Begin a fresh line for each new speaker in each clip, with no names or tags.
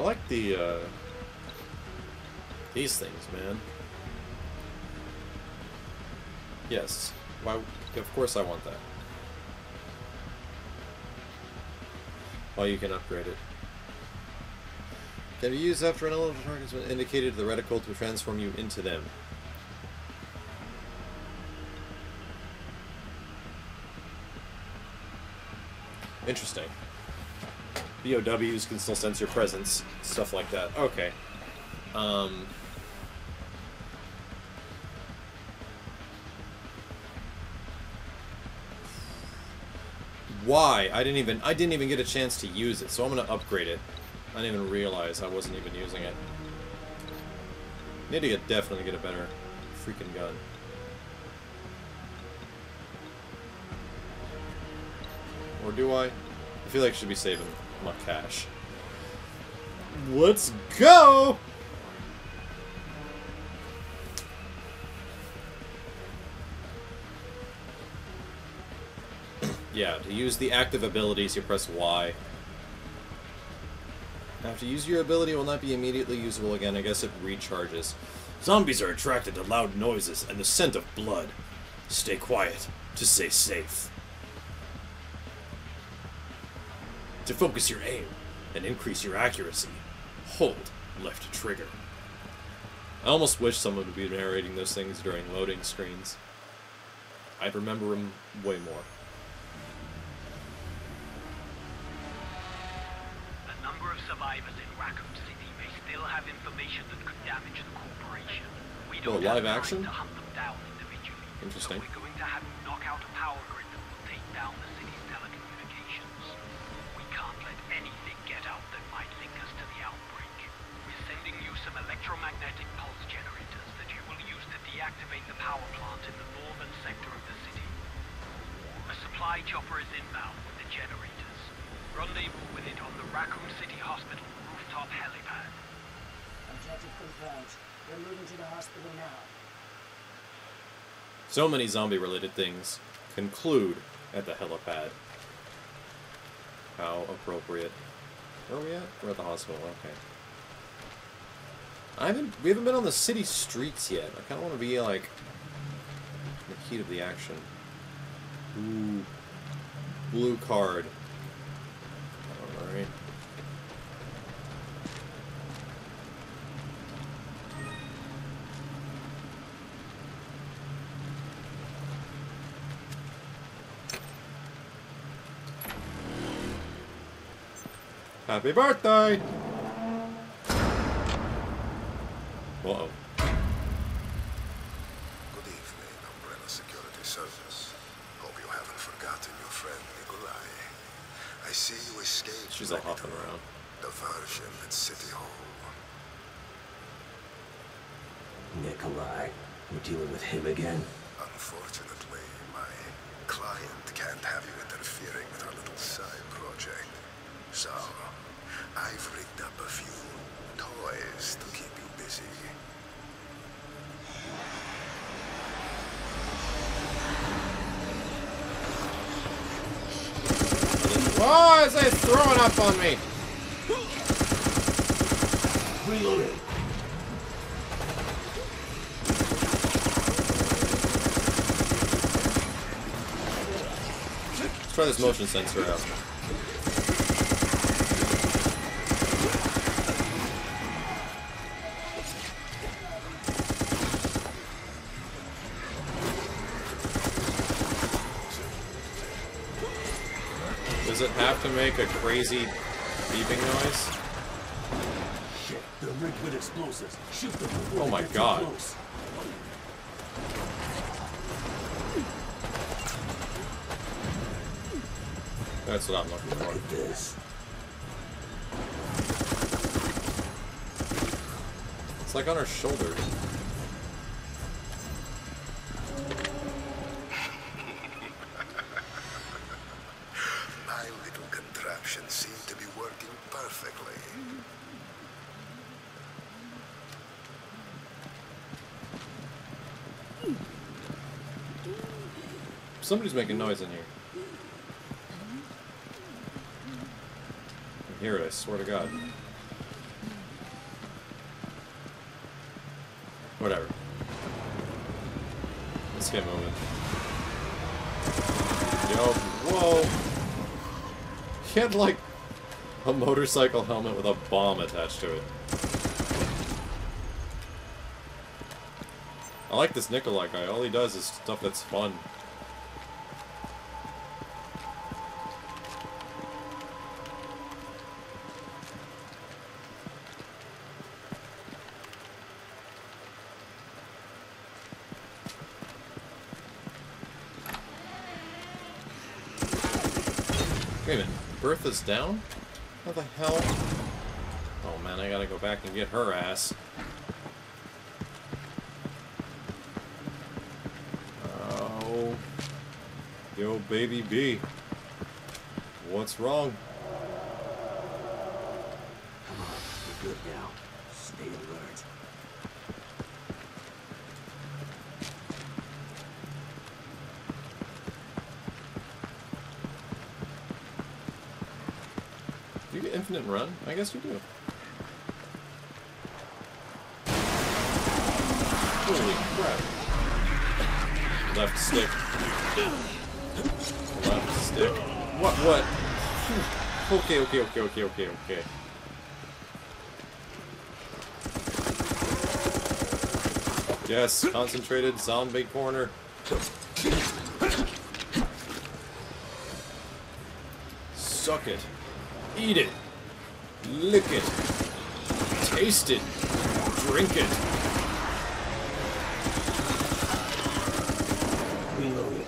I like the, uh, these things, man. Yes. Why, of course I want that. Well, you can upgrade it. Can be used after an element target has been indicated the reticle to transform you into them. Interesting. BOWs can still sense your presence, stuff like that. Okay. Um... Why? I didn't even I didn't even get a chance to use it, so I'm gonna upgrade it. I didn't even realize I wasn't even using it. Need to get definitely get a better freaking gun. Or do I? I feel like I should be saving my cash. Let's go! yeah, to use the active abilities, you press Y. After you use your ability, it will not be immediately usable again. I guess it recharges. Zombies are attracted to loud noises and the scent of blood. Stay quiet to stay safe. To focus your aim and increase your accuracy, hold left trigger. I almost wish someone would be narrating those things during loading screens. I'd remember them way more.
A number of survivors in Raccoon City may still have information that could damage the corporation. We
Oh,
don't
live
have
action?
to hunt them down individually.
Interesting.
So chopper is inbound with the generators. Rendezvous with it on the Raccoon City Hospital rooftop helipad.
Objective confirmed. We're moving to the hospital now.
So many zombie-related things conclude at the helipad. How appropriate. Where are we at? We're at the hospital, okay. I haven't we haven't been on the city streets yet. I kinda wanna be like in the heat of the action. Ooh. Blue card. Alright. Happy birthday! Uh-oh.
Good evening, Umbrella Security Service. Hope you haven't forgotten your friend Nikolai. I see you escaped
She's all
Negative
hopping around.
Diversion at City Hall.
Nikolai, we're dealing with him again?
Unfortunately, my client can't have you interfering with our little side project. So, I've rigged up a few toys to keep you busy.
Why is it throwing up on me?
Reloading.
Let's try this motion sensor out. Have to make a crazy beeping noise?
Shit, they're rigged with explosives. Shoot them before
Oh my God.
close.
That's what I'm looking for.
this.
It's like on our shoulder. Somebody's making noise in here. I hear it, I swear to God. Whatever. Let's get moving. Yo, whoa! He had like a motorcycle helmet with a bomb attached to it. I like this Nikolai guy. All he does is stuff that's fun. Bertha's down? How the hell? Oh man, I gotta go back and get her ass. Oh. Yo, baby B. What's wrong?
Come on, you're good now. Stay alert.
Do you get infinite run? I guess you do. Holy crap. Left stick. Left stick. What, what? Okay, okay, okay, okay, okay, okay. Yes, concentrated zombie corner. Suck it. Eat it. Lick it. Taste it. Drink it.
Me.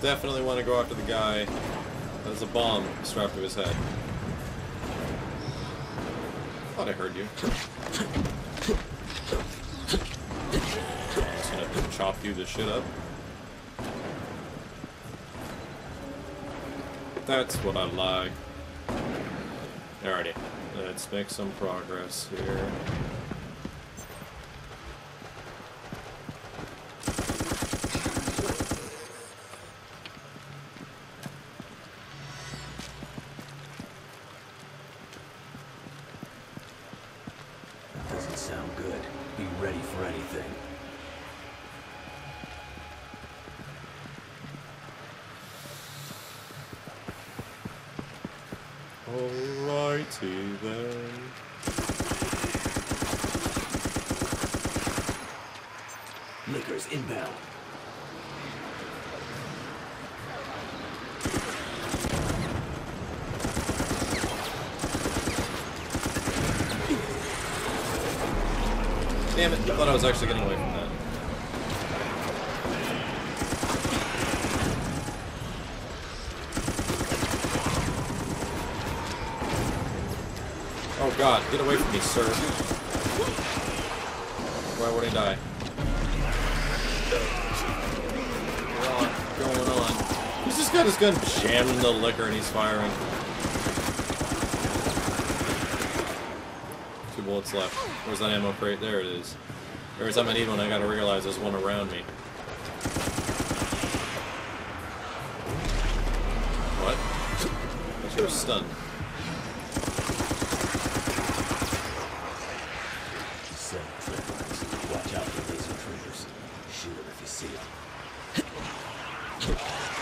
Definitely want to go after the guy has a bomb strapped to his head. Thought I heard you. I'm Just gonna chop you to shit up. That's what I like. Alrighty, let's make some progress here.
Doesn't sound good. Be ready for anything. Inbound.
Damn it, I thought I was actually getting away from that. Oh god, get away from me, sir. Why would I die? Got his gun jammed in the Licker and he's firing. Two bullets left. Where's that ammo crate? There it is. Every time I need one, I gotta realize there's one around me. What? But you're stunned.
Set triggers. Watch out for laser triggers. Shoot them if you see them.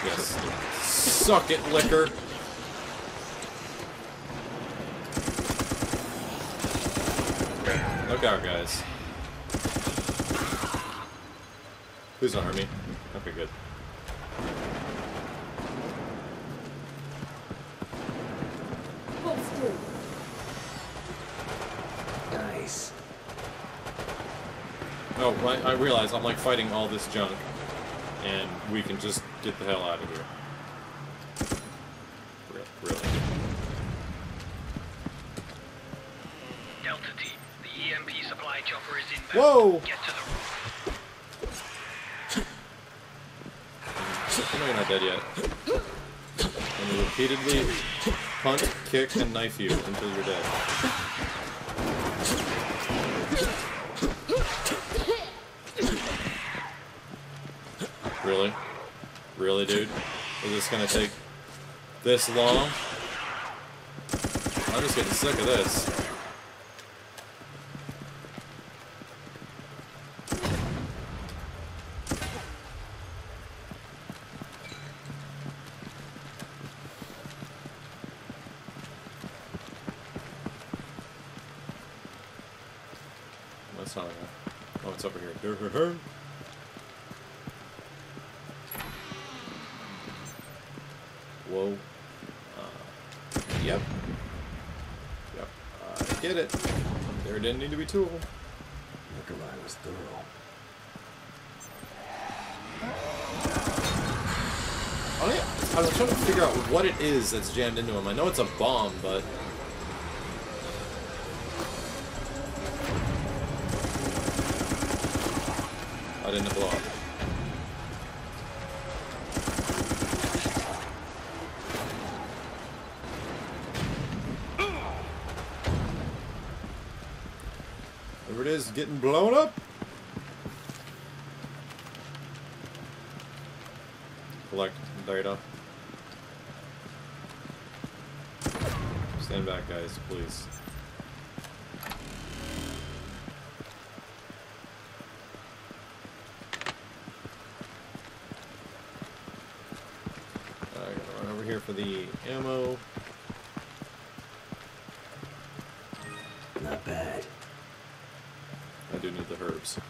Yes. Suck it, Licker! Look out, guys. Who's on army? Okay, good.
Nice.
Oh, I realize I'm like fighting all this junk, and we can just get the hell out of here. Re- Really?
Delta team, the EMP supply chopper is inbound.
Whoa!
Get to the roof.
I know you're not dead yet. And you repeatedly punt, kick, and knife you until you're dead. Really? Really, dude? Is this gonna take this long? I'm just getting sick of this. That's not enough. Oh, it's over here. Whoa. Uh, yep. Yep. I get it. There didn't need to be two of them.
Nikolai was thorough.
Don't- I was trying to figure out what it is that's jammed into him. I know it's a bomb, but... I didn't blow up. Whatever it is, getting blown up. Collect data. Stand back, guys, please. I gotta run over here for the ammo.
Not bad.
I do need the herbs.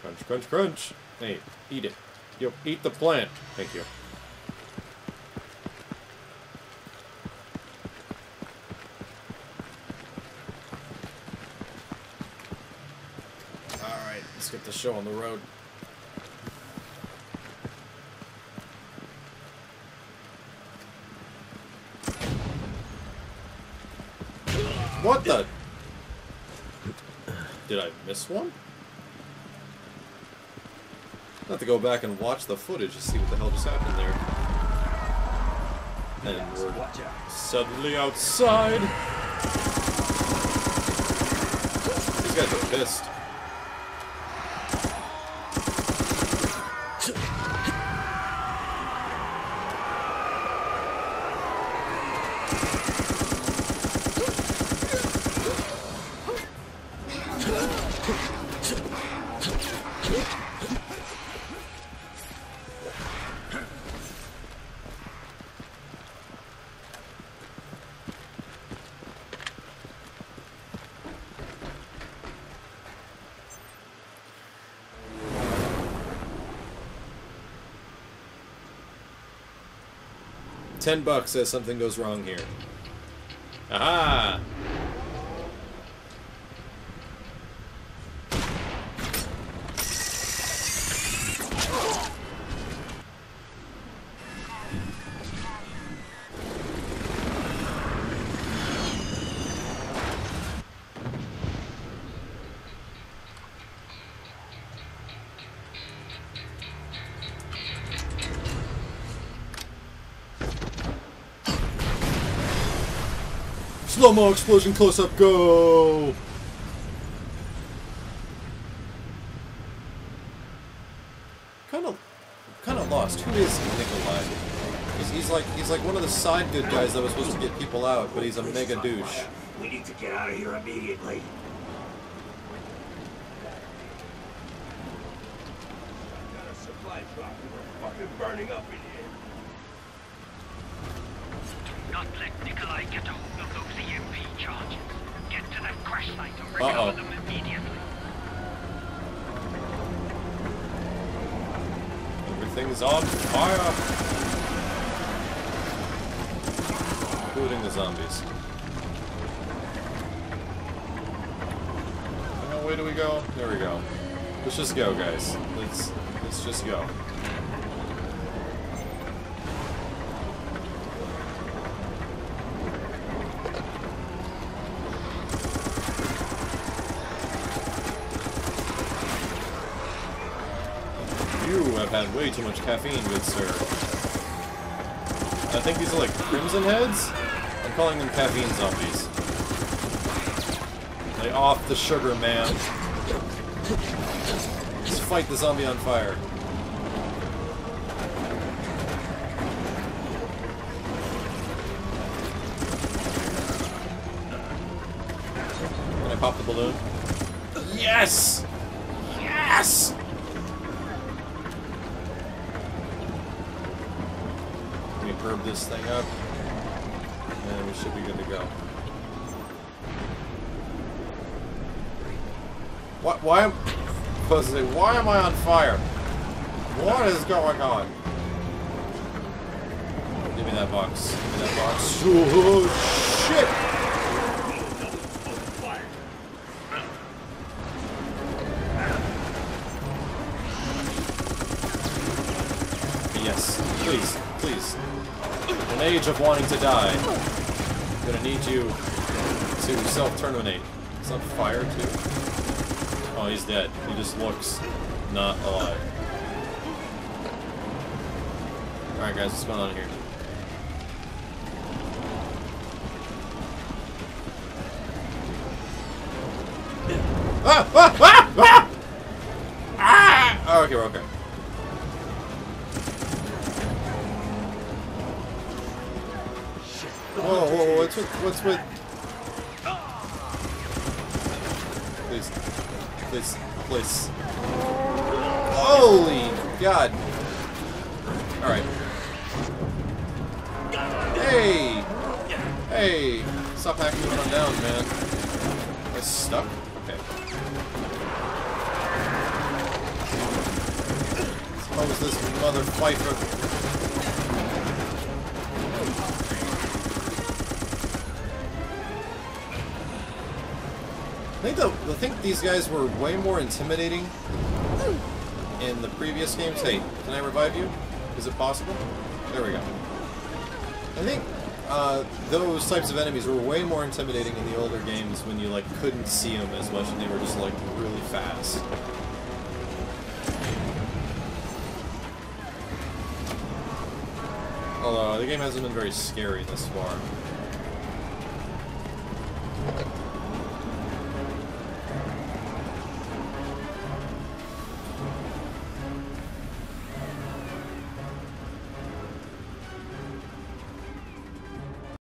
Crunch, crunch, crunch. Hey, eat it. Yo, eat the plant. Thank you. Alright, let's get the show on the road. What the? Did I miss one? I have to go back and watch the footage to see what the hell just happened there. And we're
out.
suddenly outside. These guys are pissed. Ten bucks says something goes wrong here. Aha! Slow mo explosion close up go! Kind of, kind of lost. Who is Nikolai? He's, he's like he's like one of the side good guys that was supposed to get people out, but he's a mega douche.
We need to get out of here immediately.
Everything's on fire! Including the zombies. Where do we go? There we go. Let's just go, guys. Let's let's just go. way too much caffeine, good sir. I think these are like crimson heads? I'm calling them caffeine zombies. Lay off the sugar, man. Let's fight the zombie on fire. Can I pop the balloon? Yes! Yes! This thing up. And we should be good to go. What? Why am... Why am I on fire? What is going on? Give me that box. Give me that box. Oh, shit! Yes, please, please. Of wanting to die, I'm gonna need you to self-terminate. Is that fire too? Oh, he's dead. He just looks not alive. Alright guys, what's going on here? Ah! Ah! Ah! Ah! Ah! Oh, okay, we're okay. What's with. Please, please, please. Holy God. Alright. Hey! Hey! Stop hacking when I'm down, man. Am I stuck? Okay. Was this mother fifer? I think these guys were way more intimidating in the previous games. Hey, can I revive you? Is it possible? There we go. I think uh, those types of enemies were way more intimidating in the older games when you like couldn't see them as much and they were just like really fast. Although the game hasn't been very scary this far.